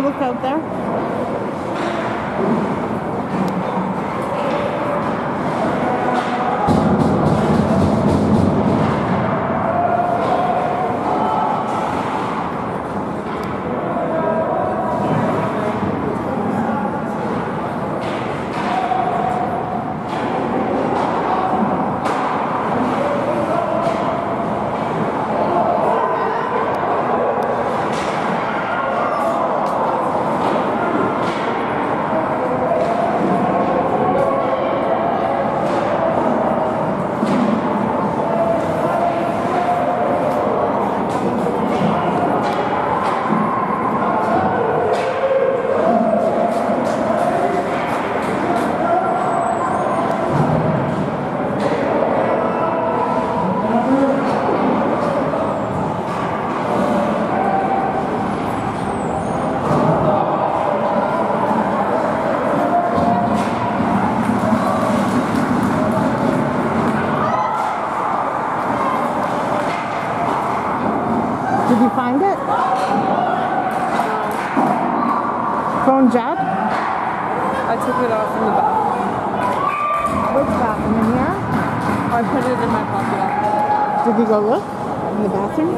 look out there. I took it off in the bathroom. Which bathroom in here? I put it in my pocket. Did you go look in the bathroom?